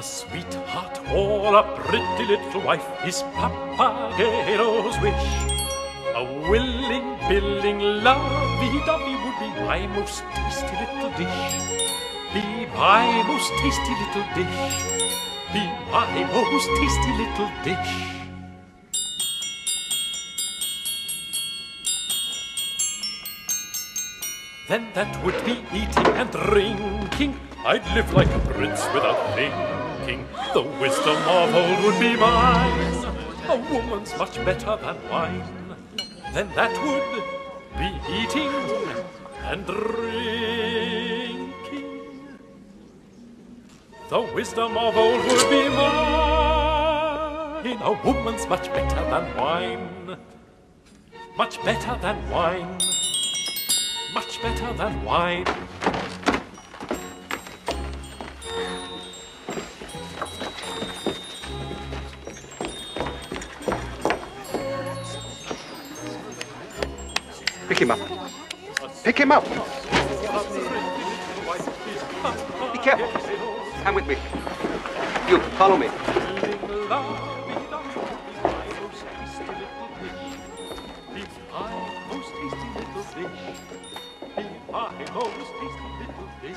A sweetheart or a pretty little wife is Papageno's wish. A willing, billing, lovey-dovey would be my most tasty little dish. Be my most tasty little dish. Be my most tasty little dish. Then that would be eating and drinking. I'd live like a prince without thinking. The wisdom of old would be mine. A woman's much better than wine. Then that would be eating and drinking. The wisdom of old would be mine. A woman's much better than wine. Much better than wine much better than wine. Pick him up. Pick him up. Be careful. Come with me. You, follow me. Be my most tasty little dish.